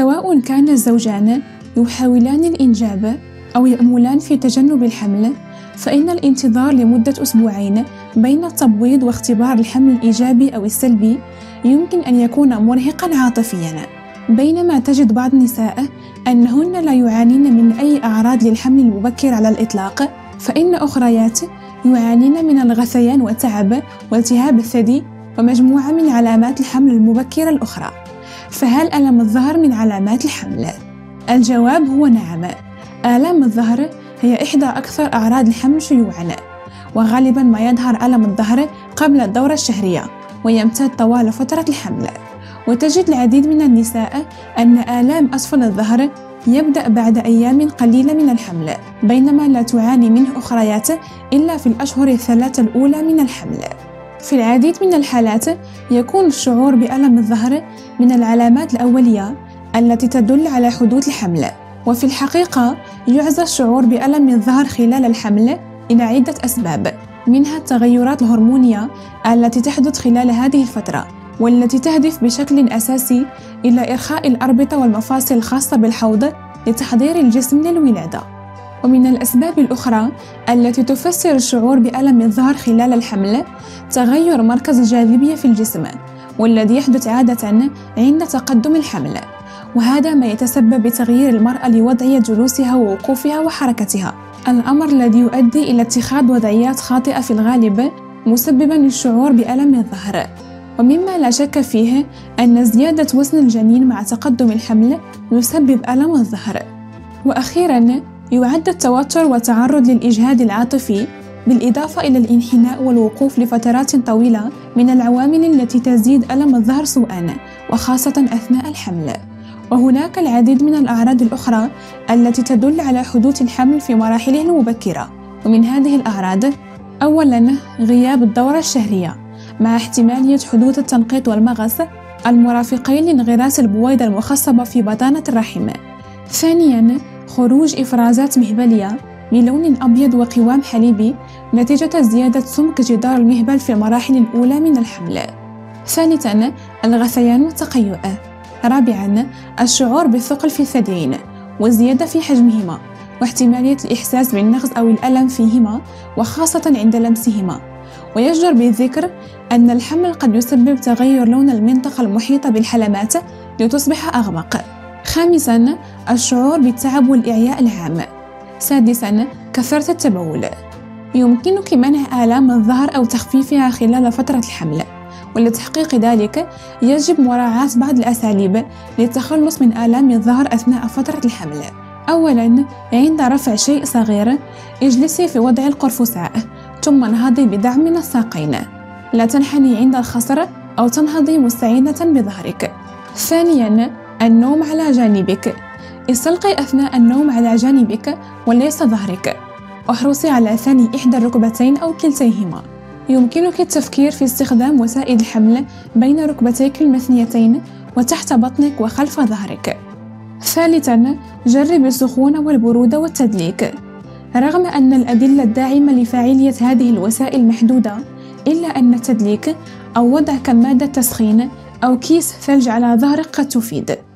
سواء كان الزوجان يحاولان الإنجاب أو يأملان في تجنب الحمل فإن الانتظار لمدة أسبوعين بين التبويض واختبار الحمل الإيجابي أو السلبي يمكن أن يكون مرهقا عاطفيا. بينما تجد بعض النساء أنهن لا يعانين من أي أعراض للحمل المبكر على الإطلاق فإن أخريات يعانين من الغثيان والتعب والتهاب الثدي ومجموعة من علامات الحمل المبكرة الأخرى. فهل ألم الظهر من علامات الحمل؟ الجواب هو نعم. آلام الظهر هي إحدى أكثر أعراض الحمل شيوعًا وغالبًا ما يظهر ألم الظهر قبل الدورة الشهرية ويمتد طوال فترة الحمل. وتجد العديد من النساء أن آلام أسفل الظهر يبدأ بعد أيام قليلة من الحمل بينما لا تعاني منه أخريات إلا في الأشهر الثلاثة الأولى من الحمل. في العديد من الحالات يكون الشعور بألم الظهر من العلامات الأولية التي تدل على حدوث الحمل. وفي الحقيقة يعزى الشعور بألم الظهر خلال الحمل إلى عدة أسباب منها التغيرات الهرمونية التي تحدث خلال هذه الفترة والتي تهدف بشكل أساسي إلى إرخاء الأربطة والمفاصل الخاصة بالحوض لتحضير الجسم للولادة. ومن الأسباب الأخرى التي تفسر الشعور بألم الظهر خلال الحمل تغير مركز الجاذبية في الجسم والذي يحدث عادة عند تقدم الحمل. وهذا ما يتسبب بتغيير المرأة لوضعية جلوسها ووقوفها وحركتها. الأمر الذي يؤدي إلى اتخاذ وضعيات خاطئة في الغالب مسببا للشعور بألم الظهر. ومما لا شك فيه أن زيادة وزن الجنين مع تقدم الحمل يسبب ألم الظهر. وأخيرا يعد التوتر والتعرض للإجهاد العاطفي بالإضافة إلى الانحناء والوقوف لفترات طويلة من العوامل التي تزيد ألم الظهر سوءا وخاصة أثناء الحمل. وهناك العديد من الأعراض الأخرى التي تدل على حدوث الحمل في مراحله المبكرة. ومن هذه الأعراض أولاً غياب الدورة الشهرية مع احتمالية حدوث التنقيط والمغص المرافقين لانغراس البويضة المخصبة في بطانة الرحم. ثانياً خروج إفرازات مهبلية بلون أبيض وقوام حليبي نتيجة زيادة سمك جدار المهبل في المراحل الأولى من الحمل. ثالثاً الغثيان والتقيؤ. رابعاً الشعور بالثقل في الثديين والزيادة في حجمهما واحتمالية الإحساس بالنغص أو الألم فيهما وخاصة عند لمسهما. ويجدر بالذكر أن الحمل قد يسبب تغير لون المنطقة المحيطة بالحلمات لتصبح أغمق. خامساً الشعور بالتعب والإعياء العام. سادساً كثرة التبول. يمكنك منع آلام الظهر أو تخفيفها خلال فترة الحمل. ولتحقيق ذلك يجب مراعاة بعض الأساليب للتخلص من آلام الظهر أثناء فترة الحمل. أولاً عند رفع شيء صغير اجلسي في وضع القرفصاء ثم انهضي بدعم من الساقين لا تنحني عند الخصر أو تنهضي مستعينة بظهرك. ثانياً النوم على جانبك. استلقي أثناء النوم على جانبك وليس ظهرك. احرصي على ثاني إحدى الركبتين أو كلتيهما. يمكنك التفكير في استخدام وسائل الحمل بين ركبتيك المثنيتين وتحت بطنك وخلف ظهرك. ثالثا جرب السخون والبرودة والتدليك. رغم أن الأدلة الداعمة لفاعلية هذه الوسائل محدودة إلا أن التدليك أو وضع كمادة تسخين أو كيس ثلج على ظهرك قد تفيد.